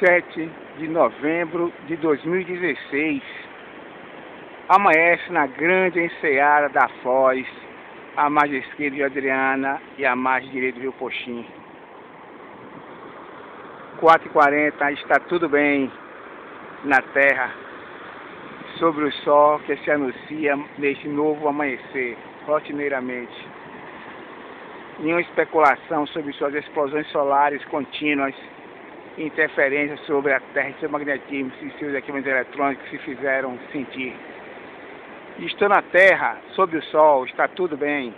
7 de novembro de 2016. Amanhece na grande enseada da Foz, a margem esquerda de Adriana e a margem direita do Rio Poxim. 4h40, está tudo bem na terra, sobre o sol que se anuncia neste novo amanhecer, rotineiramente. Nenhuma especulação sobre suas explosões solares contínuas interferências sobre a Terra seu magnetismo e seus equipamentos eletrônicos se fizeram sentir. Estou na Terra, sob o Sol, está tudo bem.